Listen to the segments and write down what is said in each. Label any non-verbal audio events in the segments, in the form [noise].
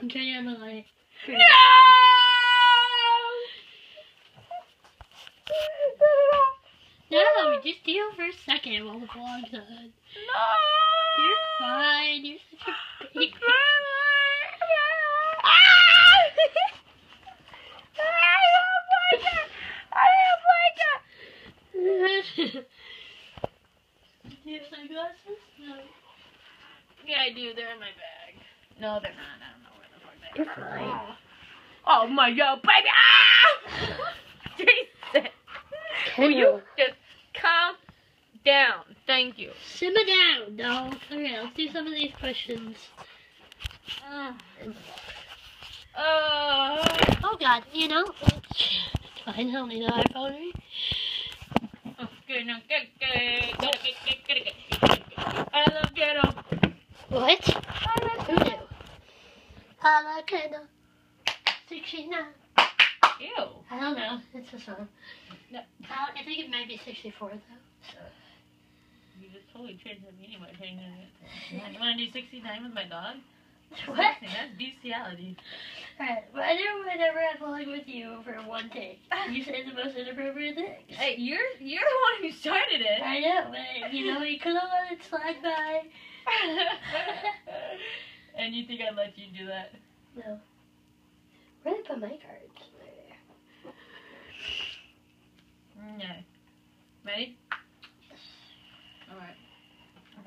I'm turning on light. No! No, just deal for a second while the vlog's on. No! You're fine. You're such a baby. Do you have sunglasses? No. Yeah, I do. They're in my bag. No, they're not. I don't know where the fuck they You're are. fine. Oh my god, baby! Ah! [laughs] Jason! Will you just calm down? Thank you. Simmer down, no. Okay, let's do some of these questions. Uh, Oh god, you know, it's fine, I'll need an iPhone, right? okay, now get, get, get, get, get, get, get. I love ghetto. What? Who knew? Alakana. 69. Ew. I don't know, it's a song. No. Uh, I think it might be 64 though. So. You just totally changed the meaning by changing it. You want to do 69 with my dog? [laughs] What? That's bestiality. Alright, why do whenever I vlog with you for one take, [laughs] you say the most inappropriate things? Hey, you're you're the one who started it. I know, but you know, you could have let it slide by. [laughs] and you think I'd let you do that? No. Where did I put my cards? There. No. Ready? Alright.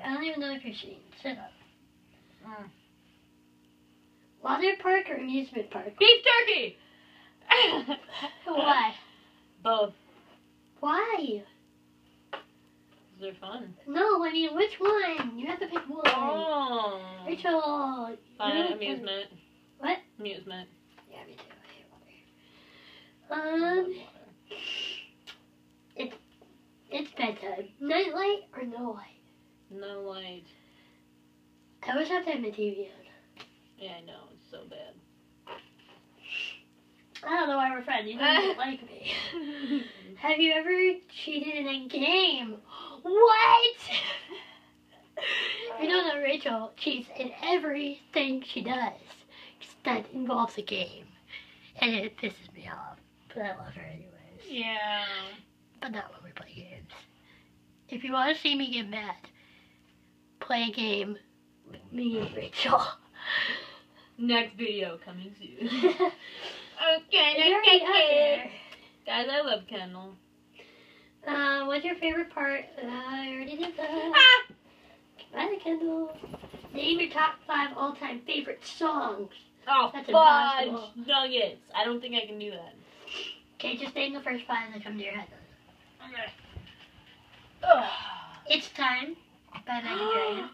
I don't even know if you're seeing. Sit up. Mm. Water park or amusement park? Beef turkey! [laughs] Why? Both. Why? They're fun. No, I mean, which one? You have to pick one. Oh. Rachel. Fun amusement. Amusement. Yeah, me too. I hate water. Um, it's it's bedtime. Night light or no light? No light. I always have to have my TV on. Yeah, I know. It's so bad. I don't know why we're friends. You don't [laughs] like me. Have you ever cheated in a game? What? [laughs] you know that Rachel cheats in everything she does that involves a game. And it pisses me off. But I love her anyways. yeah. But not when we play games. If you want to see me get mad, play a game with me and Rachel. Next video coming soon. [laughs] Okay, out there. Guys, I love Kendall. Uh, what's your favorite part? Uh, I already did that. Ah! Bye, Kendall. Name your top five all-time favorite songs. Oh, That's fudge impossible. nuggets. I don't think I can do that. Okay, just name the first five that come to your head. Okay. Ugh. It's time. By [gasps] Imagine Dragon.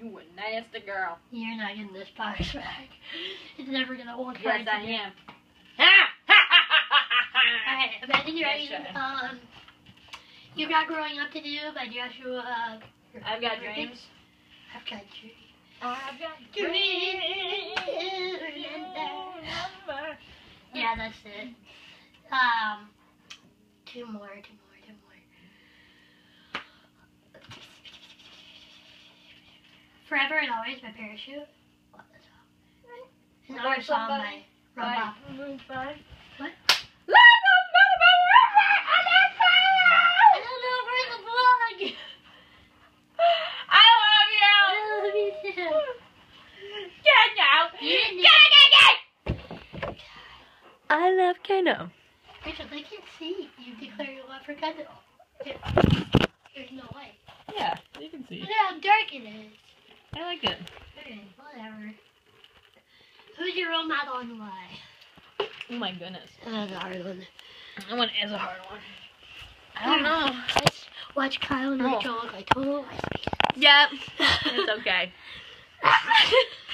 You a nasty girl. You're not getting this box [laughs] back. It's never gonna hold Yes, I again. am. Alright, Imagine Dragon. Um, You've Got Growing Up to Do by Joshua. Uh, I've got dreams. I've got dreams. I've got Yeah, that's it. Um, two more, two more, two more. Forever and Always my Parachute. Love that song. Another song by. Bye. What? I I don't know where the vlog. love you. I love you too. Get didn't Get, get. I love Kano. Rachel, they can't see. You declare your love for Kendall. There's no light. Yeah, you can see. Look how dark it is. I like it. Okay, whatever. Who's your role model and why? Oh my goodness. That's a hard one. That one is a hard one. I don't know. Let's watch Kyle and Oh. Rachel look like total lesbians. Yep. [laughs] It's okay. [laughs]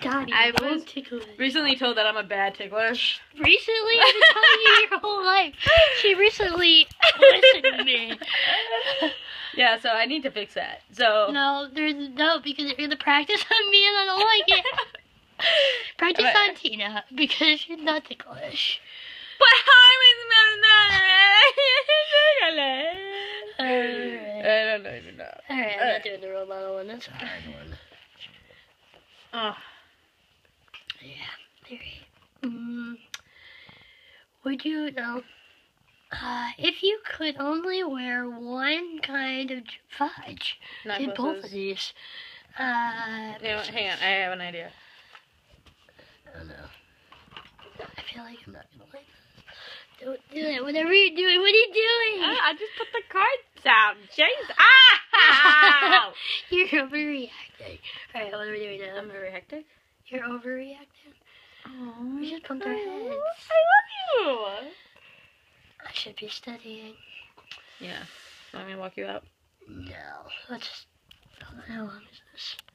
Stop. I was- tickle. Recently told that I'm a bad tickler. Recently, I've been telling you your whole life. She recently listened to me. [laughs] yeah, so I need to fix that. So No, there's no because you're gonna practice on me and I don't like it. [laughs] Practice But- on Tina because she's not ticklish. But how is Alright. I don't know. I don't even know. Alright, I'm not doing the role model one. That's a hard one. Oh. Yeah, very. Mm, would you know? Uh, if you could only wear one kind of fudge in both of these, uh, You hang on, I have an idea. I don't know. I feel like I'm not gonna like this. Don't do it. Whatever you're doing, what are you doing? I, I just put the cards down. James, Ah! [laughs] You're overreacting. Alright, what are we doing now? I'm very hectic. You're overreacting. Oh, We just bumped our heads. I love you. I should be studying. Yeah. Want me to walk you out? No. Let's just. How long is this? [laughs]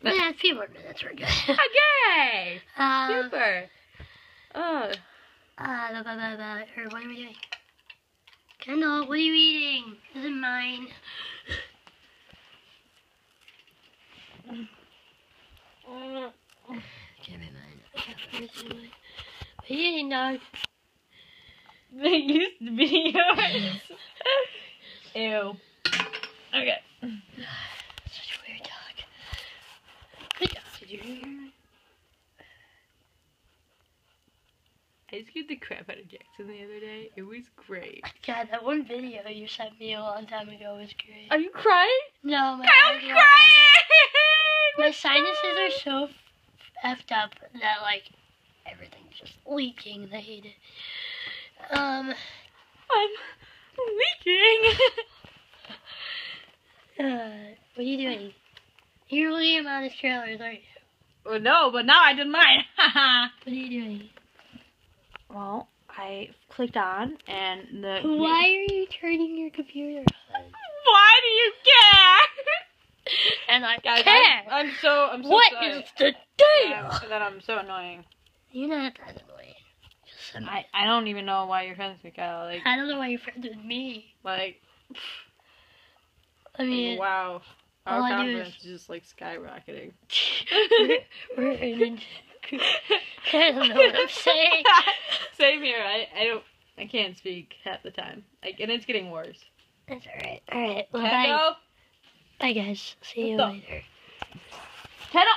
[laughs] Uh, Yeah, a few more minutes. We're good. Okay. um, Super. Oh. uh, blah, blah, blah, blah. Or what are we doing? Kendall, what are you eating? This is mine. Give me mine. You eating, dog? They used to be yours. Ew. Okay. Such a weird dog. Good dog. Did you hear me? I scared the crap out of Jackson the other day. It was great. God, that one video you sent me a long time ago was great. Are you crying? No, my I'm crying! [laughs] My sinuses are so effed up that like everything's just leaking and I hate it. Um, I'm leaking. [laughs] uh, what are you doing? You're looking at Modest Trailers, aren't you? well, no, but now I did mine. Haha. [laughs] What are you doing? well, I clicked on and the. Why are you turning your computer on? Why do you care? [laughs] And I Guys, care. I'm, I'm so I'm so What sorry. is the deal? Yeah, that I'm so annoying. You're not that annoying. I, I don't even know why you're friends with Kyle. Like I don't know why you're friends with me. like I mean, wow. Our all I do confidence is just like skyrocketing. we're, [laughs] we're in. [laughs] I don't know what I'm saying. [laughs] Same here. I, I don't I can't speak half the time. Like and it's getting worse. That's alright. Alright. Well, bye. Kendall, Bye, guys. See you later. Kendall.